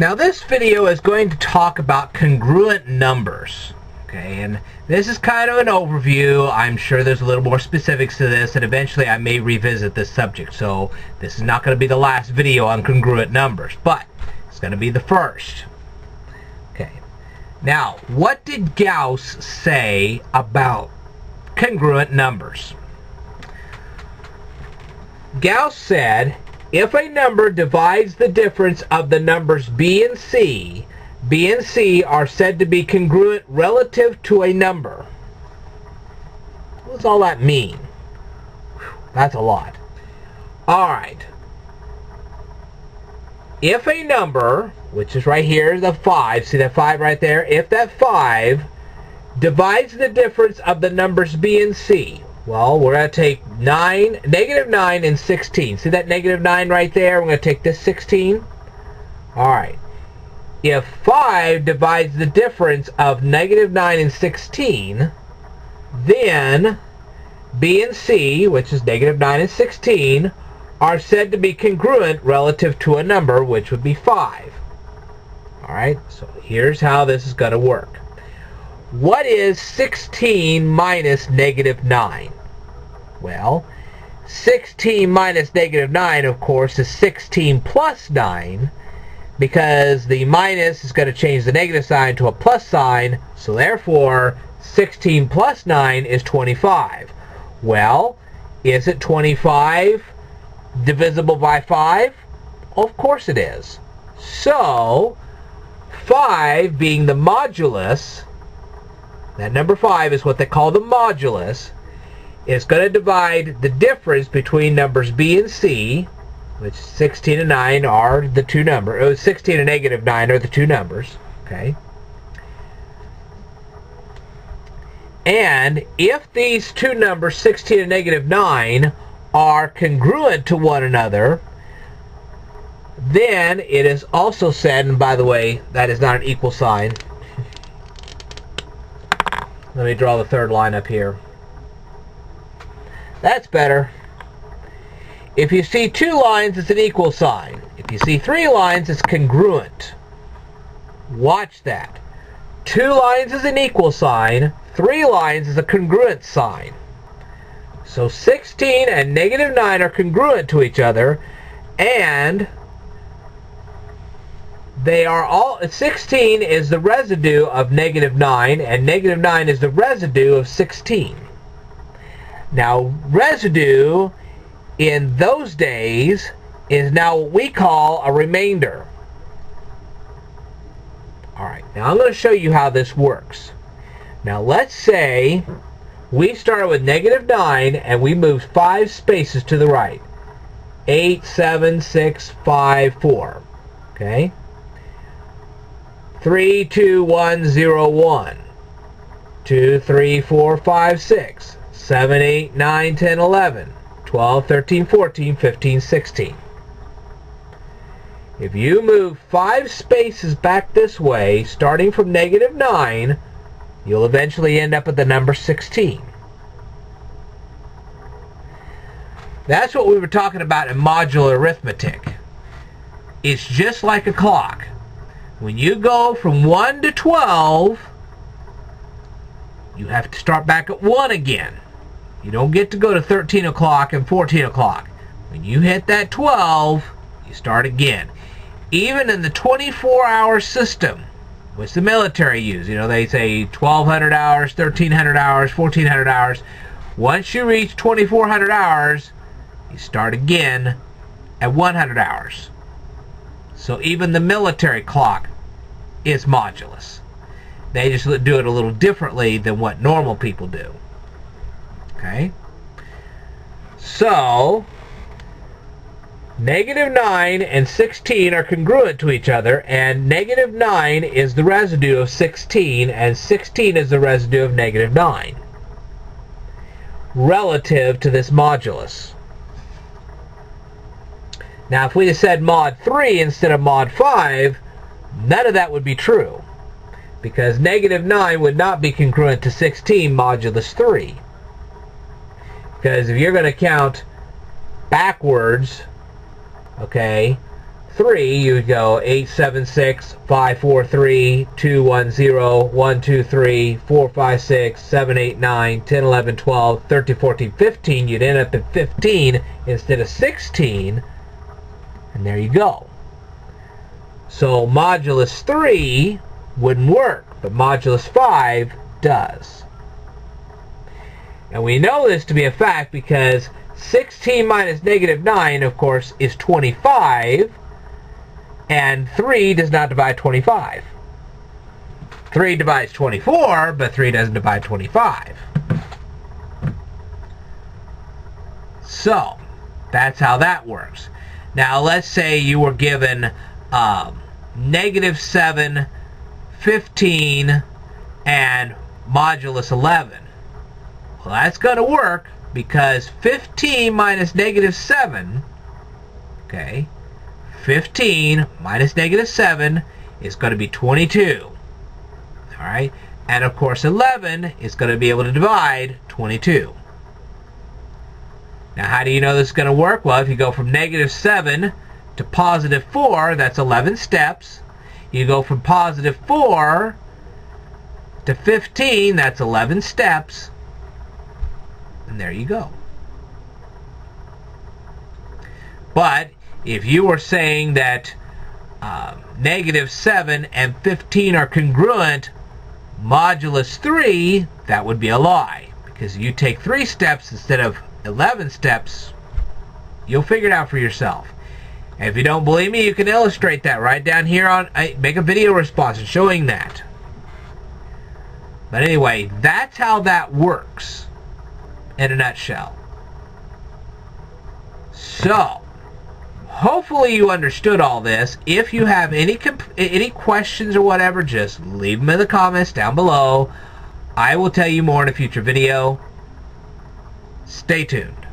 Now this video is going to talk about congruent numbers. Okay, and this is kind of an overview. I'm sure there's a little more specifics to this, and eventually I may revisit this subject. So this is not going to be the last video on congruent numbers, but it's going to be the first. Okay, now what did Gauss say about congruent numbers? Gauss said if a number divides the difference of the numbers b and c, b and c are said to be congruent relative to a number. What does all that mean? That's a lot. Alright. If a number, which is right here, the 5, see that 5 right there? If that 5 divides the difference of the numbers b and c, well, we're going to take 9, negative 9 and 16. See that negative 9 right there? We're going to take this 16. Alright. If 5 divides the difference of negative 9 and 16, then B and C, which is negative 9 and 16, are said to be congruent relative to a number, which would be 5. Alright, so here's how this is going to work. What is 16 minus negative 9? Well, 16 minus negative 9, of course, is 16 plus 9 because the minus is going to change the negative sign to a plus sign, so therefore 16 plus 9 is 25. Well, is it 25 divisible by 5? Of course it is. So, 5 being the modulus, that number 5 is what they call the modulus, is going to divide the difference between numbers b and c, which 16 and 9 are the two numbers. Oh, 16 and negative 9 are the two numbers. Okay. And if these two numbers, 16 and negative 9, are congruent to one another, then it is also said, and by the way, that is not an equal sign. Let me draw the third line up here. That's better. If you see two lines, it's an equal sign. If you see three lines, it's congruent. Watch that. Two lines is an equal sign. Three lines is a congruent sign. So 16 and negative 9 are congruent to each other. And they are all 16 is the residue of negative 9 and negative 9 is the residue of 16 now, residue in those days is now what we call a remainder. Alright, now I'm going to show you how this works. Now let's say we start with negative 9 and we move 5 spaces to the right. 8, 7, 6, 5, 4. Okay? 3, 2, 1, 0, 1. 2, 3, 4, 5, 6. 7, 8, 9, 10, 11, 12, 13, 14, 15, 16. If you move five spaces back this way, starting from negative 9, you'll eventually end up at the number 16. That's what we were talking about in modular arithmetic. It's just like a clock. When you go from 1 to 12, you have to start back at 1 again. You don't get to go to 13 o'clock and 14 o'clock. When you hit that 12, you start again. Even in the 24-hour system, which the military use, you know, they say 1,200 hours, 1,300 hours, 1,400 hours. Once you reach 2,400 hours, you start again at 100 hours. So even the military clock is modulus. They just do it a little differently than what normal people do. Okay? So, negative 9 and 16 are congruent to each other, and negative 9 is the residue of 16, and 16 is the residue of negative 9, relative to this modulus. Now, if we had said mod 3 instead of mod 5, none of that would be true, because negative 9 would not be congruent to 16 modulus 3. Because if you're going to count backwards, okay, 3, you would go 876, 543, 210, 123, 456, 7, 8, 9, 10, 11, 12, 13, 14, 15. You'd end up at 15 instead of 16. And there you go. So modulus 3 wouldn't work, but modulus 5 does. And we know this to be a fact because 16 minus negative 9, of course, is 25, and 3 does not divide 25. 3 divides 24, but 3 doesn't divide 25. So, that's how that works. Now, let's say you were given um, negative 7, 15, and modulus 11. Well, that's going to work because 15 minus negative 7, okay, 15 minus negative 7 is going to be 22. All right? And of course 11 is going to be able to divide 22. Now how do you know this is going to work? Well, if you go from negative 7 to positive 4, that's 11 steps. You go from positive 4 to 15, that's 11 steps. And there you go. But if you were saying that uh, negative 7 and 15 are congruent, modulus 3, that would be a lie. Because you take 3 steps instead of 11 steps, you'll figure it out for yourself. And if you don't believe me, you can illustrate that right down here on, make a video response showing that. But anyway, that's how that works in a nutshell. So, hopefully you understood all this. If you have any any questions or whatever, just leave them in the comments down below. I will tell you more in a future video. Stay tuned.